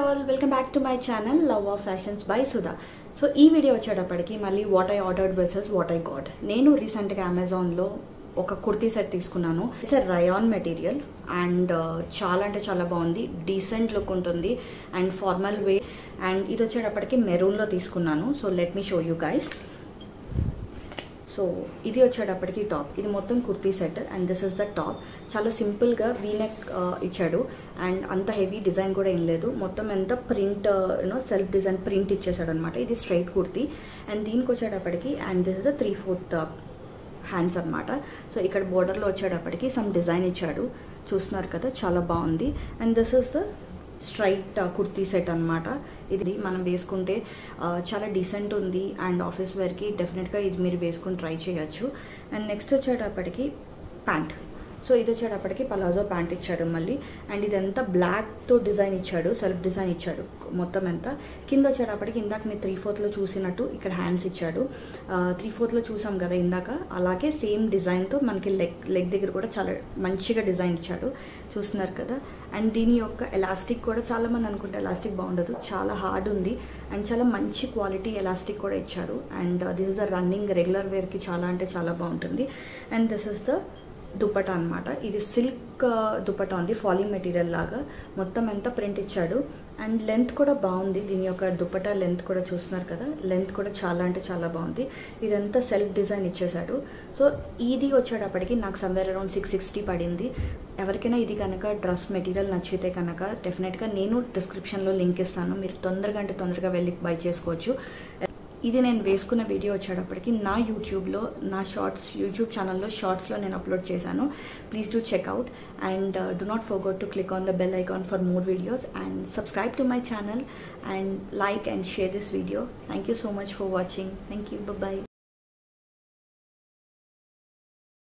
All welcome back to my channel love of fashions by Sudha so ఈ video వచ్చేటప్పటికి మళ్ళీ what I ordered versus what I got నేను రీసెంట్గా అమెజాన్లో ఒక కుర్తీ సెట్ తీసుకున్నాను. It's a rayon material and చాలా అంటే చాలా బాగుంది. డీసెంట్ లుక్ ఉంటుంది అండ్ ఫార్మల్ వే అండ్ ఇది వచ్చేటప్పటికి మెరూన్లో తీసుకున్నాను. So let me show you guys so ఇది వచ్చేటప్పటికి టాప్. ఇది మొత్తం kurti set and this is the top. చాలా సింపుల్గా వీనెక్ uh, ఇచ్చాడు. అండ్ అంత హెవీ డిజైన్ కూడా ఏం లేదు. మొత్తం ఎంత print you know self design print ఇచ్చేసాడు అనమాట ఇది స్ట్రైట్ కుర్తీ. అండ్ దీనికి వచ్చేటప్పటికి and this is the three fourth hands అనమాట సో ఇక్కడ బోర్డర్లో వచ్చేటప్పటికి సమ్ డిజైన్ ఇచ్చాడు. చూస్తున్నారు కదా చాలా బాగుంది. And this is the straight kurti set అనమాట ఇది మనం వేసుకుంటే చాలా డీసెంట్ ఉంది. అండ్ ఆఫీస్ వేర్కి డెఫినెట్గా ఇది మీరు వేసుకుని ట్రై చేయొచ్చు. అండ్ నెక్స్ట్ వచ్చేటప్పటికి ప్యాంట్. సో ఇది వచ్చేటప్పటికి పలాజో ప్యాంట్ ఇచ్చాడు మళ్ళీ. అండ్ ఇదంతా బ్లాక్తో డిజైన్ ఇచ్చాడు సెల్ఫ్ డిజైన్ ఇచ్చాడు మొత్తం అంతా. కింద వచ్చేటప్పటికి ఇందాక మీరు త్రీ ఫోర్త్లో చూసినట్టు ఇక్కడ హ్యాండ్స్ ఇచ్చాడు. త్రీ ఫోర్త్లో చూసాం కదా ఇందాక. అలాగే సేమ్ డిజైన్తో మనకి లెగ్ లెగ్ దగ్గర కూడా చాలా మంచిగా డిజైన్ ఇచ్చాడు. చూస్తున్నారు కదా. అండ్ దీని యొక్క ఎలాస్టిక్ కూడా చాలా మంది అనుకుంటే ఎలాస్టిక్ బాగుండదు. చాలా హార్డ్ ఉంది. అండ్ చాలా మంచి క్వాలిటీ ఎలాస్టిక్ కూడా ఇచ్చాడు. And this is the running regular వేర్కి చాలా అంటే చాలా బాగుంటుంది. And this is the dupatta అనమాట ఇది సిల్క్ దుపటా ఉంది ఫాలింగ్ మెటీరియల్ లాగా. మొత్తం ఎంత ప్రింట్ ఇచ్చాడు? అండ్ లెంత్ కూడా బాగుంది. దీని యొక్క దుపటా లెంత్ కూడా చూస్తున్నారు కదా? లెంత్ కూడా చాలా అంటే చాలా బాగుంది. ఇదంతా సెల్ఫ్ డిజైన్ ఇచ్చేసాడు సో ఇది వచ్చేటప్పటికి నాకు సమ్వేర్ అరౌండ్ సిక్స్ సిక్స్టీ పడింది. ఎవరికైనా ఇది కనుక డ్రెస్ మెటీరియల్ నచ్చితే కనుక డెఫినెట్గా నేను డిస్క్రిప్షన్లో లింక్ ఇస్తాను. మీరు తొందరగా అంటే తొందరగా వెళ్ళి బై చేసుకోవచ్చు. ఇది నేను వేసుకున్న వీడియో వచ్చేటప్పటికి నా యూట్యూబ్లో నా షార్ట్స్ యూట్యూబ్ ఛానల్లో షార్ట్స్లో నేను అప్లోడ్ చేశాను. Please do check out and do not forgot to click on the bell icon for more videos and subscribe to my channel and like and share this video thank you so much for watching thank you bye